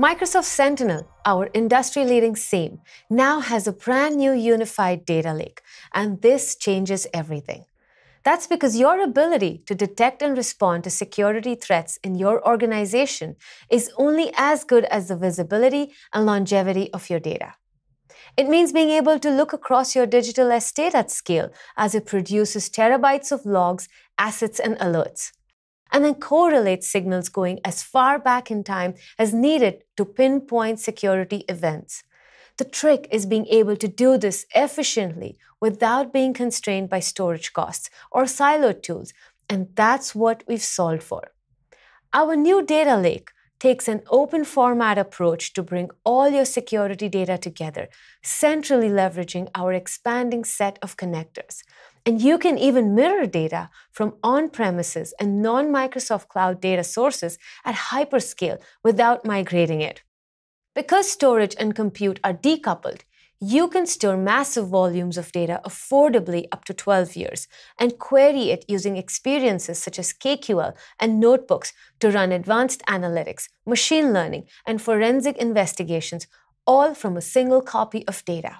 Microsoft Sentinel, our industry leading SIEM, now has a brand new unified data lake, and this changes everything. That's because your ability to detect and respond to security threats in your organization is only as good as the visibility and longevity of your data. It means being able to look across your digital estate at scale as it produces terabytes of logs, assets, and alerts and then correlate signals going as far back in time as needed to pinpoint security events. The trick is being able to do this efficiently without being constrained by storage costs or siloed tools, and that's what we've solved for. Our new data lake takes an open format approach to bring all your security data together, centrally leveraging our expanding set of connectors. And you can even mirror data from on premises and non Microsoft Cloud data sources at hyperscale without migrating it. Because storage and compute are decoupled, you can store massive volumes of data affordably up to 12 years and query it using experiences such as KQL and notebooks to run advanced analytics, machine learning, and forensic investigations, all from a single copy of data.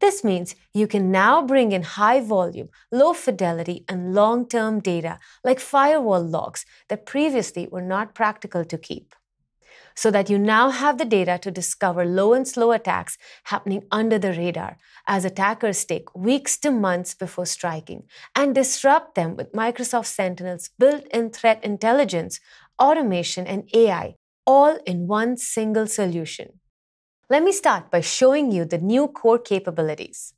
This means you can now bring in high volume, low fidelity, and long term data like firewall logs that previously were not practical to keep so that you now have the data to discover low and slow attacks happening under the radar as attackers take weeks to months before striking and disrupt them with Microsoft Sentinel's built in threat intelligence, automation, and AI, all in one single solution. Let me start by showing you the new core capabilities.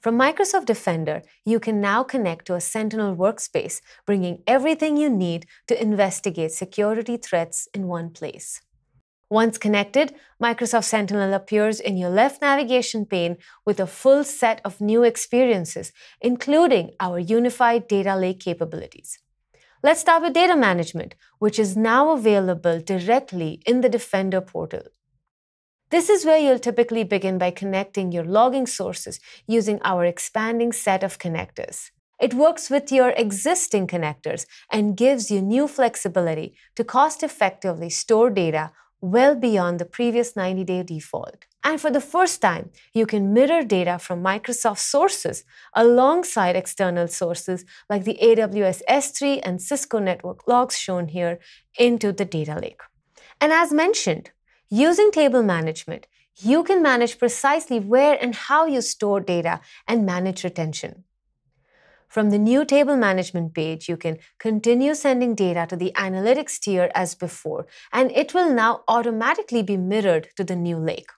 From Microsoft Defender, you can now connect to a Sentinel workspace, bringing everything you need to investigate security threats in one place. Once connected, Microsoft Sentinel appears in your left navigation pane with a full set of new experiences, including our unified data lake capabilities. Let's start with data management, which is now available directly in the Defender portal. This is where you'll typically begin by connecting your logging sources using our expanding set of connectors. It works with your existing connectors and gives you new flexibility to cost effectively store data well beyond the previous 90 day default. And for the first time, you can mirror data from Microsoft sources alongside external sources like the AWS S3 and Cisco network logs shown here into the data lake. And as mentioned, Using table management, you can manage precisely where and how you store data and manage retention. From the new table management page, you can continue sending data to the analytics tier as before, and it will now automatically be mirrored to the new lake.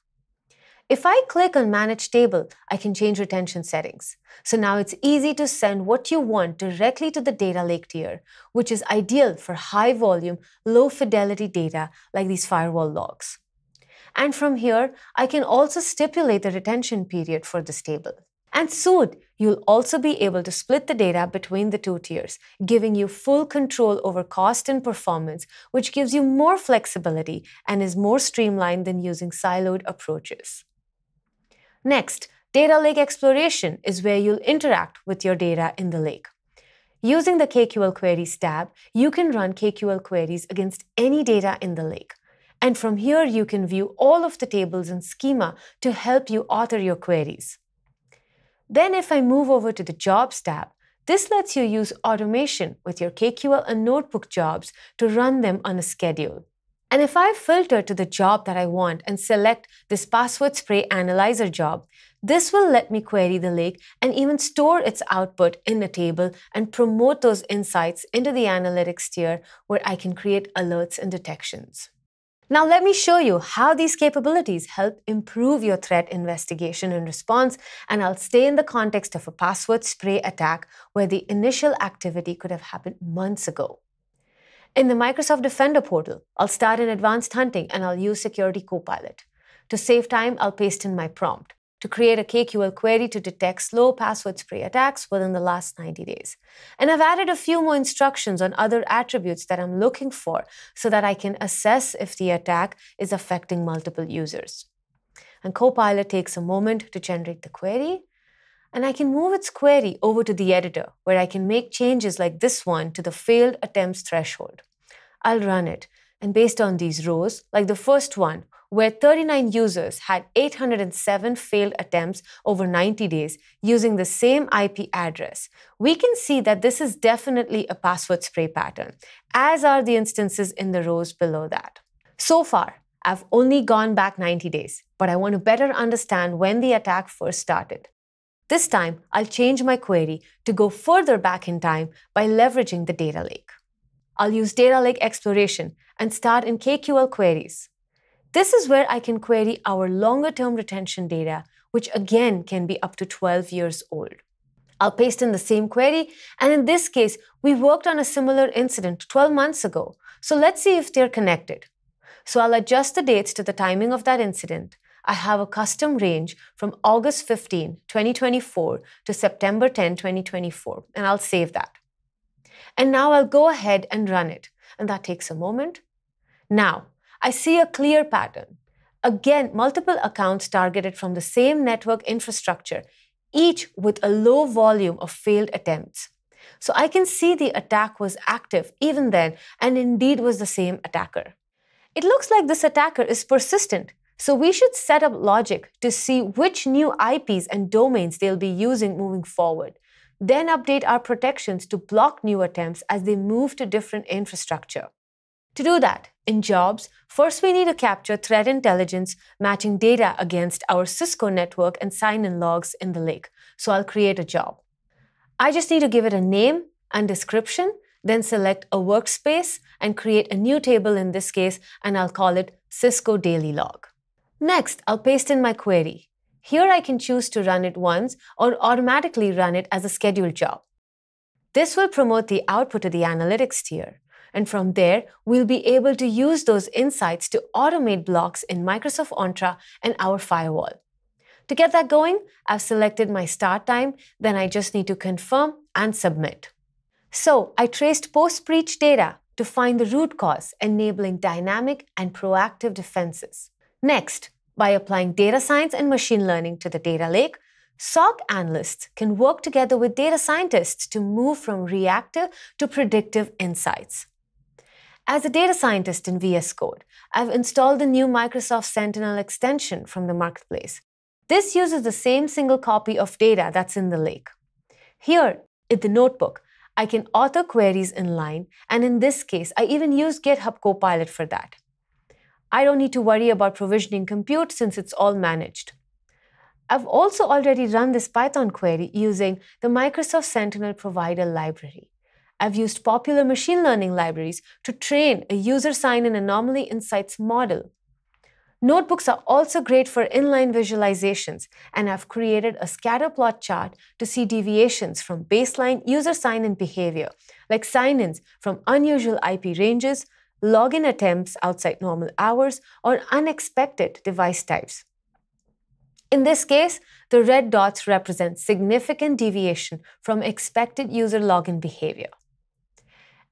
If I click on Manage Table, I can change retention settings. So now it's easy to send what you want directly to the data lake tier, which is ideal for high volume, low fidelity data like these firewall logs. And from here, I can also stipulate the retention period for this table. And soon, you'll also be able to split the data between the two tiers, giving you full control over cost and performance, which gives you more flexibility and is more streamlined than using siloed approaches. Next, Data Lake Exploration is where you'll interact with your data in the lake. Using the KQL Queries tab, you can run KQL queries against any data in the lake. And from here, you can view all of the tables and schema to help you author your queries. Then if I move over to the Jobs tab, this lets you use automation with your KQL and Notebook jobs to run them on a schedule. And if I filter to the job that I want and select this password spray analyzer job, this will let me query the lake and even store its output in a table and promote those insights into the analytics tier where I can create alerts and detections. Now, let me show you how these capabilities help improve your threat investigation and response, and I'll stay in the context of a password spray attack where the initial activity could have happened months ago. In the Microsoft Defender portal, I'll start in advanced hunting and I'll use Security Copilot. To save time, I'll paste in my prompt to create a KQL query to detect slow password spray attacks within the last 90 days. And I've added a few more instructions on other attributes that I'm looking for so that I can assess if the attack is affecting multiple users. And Copilot takes a moment to generate the query, and I can move its query over to the editor where I can make changes like this one to the failed attempts threshold. I'll run it And based on these rows, like the first one, where 39 users had 807 failed attempts over 90 days using the same IP address, we can see that this is definitely a password spray pattern, as are the instances in the rows below that. So far, I've only gone back 90 days, but I want to better understand when the attack first started. This time, I'll change my query to go further back in time by leveraging the data lake. I'll use data lake exploration and start in KQL queries. This is where I can query our longer term retention data, which again can be up to 12 years old. I'll paste in the same query, and in this case, we worked on a similar incident 12 months ago. So let's see if they're connected. So I'll adjust the dates to the timing of that incident. I have a custom range from August 15, 2024 to September 10, 2024, and I'll save that. And now I'll go ahead and run it, and that takes a moment. Now, I see a clear pattern. Again, multiple accounts targeted from the same network infrastructure, each with a low volume of failed attempts. So I can see the attack was active even then and indeed was the same attacker. It looks like this attacker is persistent, so we should set up logic to see which new IPs and domains they'll be using moving forward. Then update our protections to block new attempts as they move to different infrastructure. To do that, in jobs, first we need to capture threat intelligence matching data against our Cisco network and sign in logs in the lake. So I'll create a job. I just need to give it a name and description, then select a workspace and create a new table in this case, and I'll call it Cisco Daily Log. Next, I'll paste in my query. Here I can choose to run it once or automatically run it as a scheduled job. This will promote the output to the analytics tier. And from there, we'll be able to use those insights to automate blocks in Microsoft Entra and our firewall. To get that going, I've selected my start time, then I just need to confirm and submit. So I traced post-breach data to find the root cause, enabling dynamic and proactive defenses. Next, by applying data science and machine learning to the data lake, SOC analysts can work together with data scientists to move from reactive to predictive insights. As a data scientist in VS Code, I've installed the new Microsoft Sentinel extension from the marketplace. This uses the same single copy of data that's in the lake. Here, in the notebook, I can author queries in line, and in this case, I even use GitHub Copilot for that. I don't need to worry about provisioning compute since it's all managed. I've also already run this Python query using the Microsoft Sentinel Provider library. I've used popular machine learning libraries to train a user sign in anomaly insights model. Notebooks are also great for inline visualizations, and I've created a scatter plot chart to see deviations from baseline user sign in behavior, like sign ins from unusual IP ranges, login attempts outside normal hours, or unexpected device types. In this case, the red dots represent significant deviation from expected user login behavior.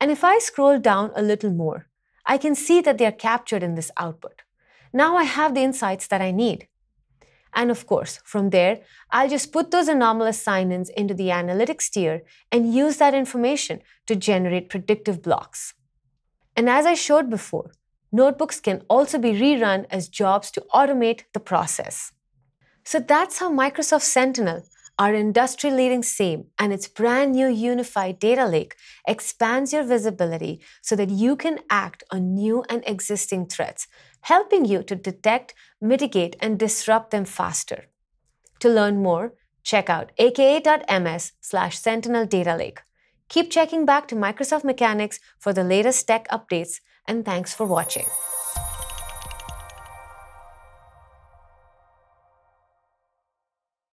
And if I scroll down a little more, I can see that they are captured in this output. Now I have the insights that I need. And of course, from there, I'll just put those anomalous sign ins into the analytics tier and use that information to generate predictive blocks. And as I showed before, notebooks can also be rerun as jobs to automate the process. So that's how Microsoft Sentinel our industry leading SIEM and its brand new unified data lake expands your visibility so that you can act on new and existing threats, helping you to detect, mitigate, and disrupt them faster. To learn more, check out aka.ms slash sentinel data lake. Keep checking back to Microsoft Mechanics for the latest tech updates, and thanks for watching.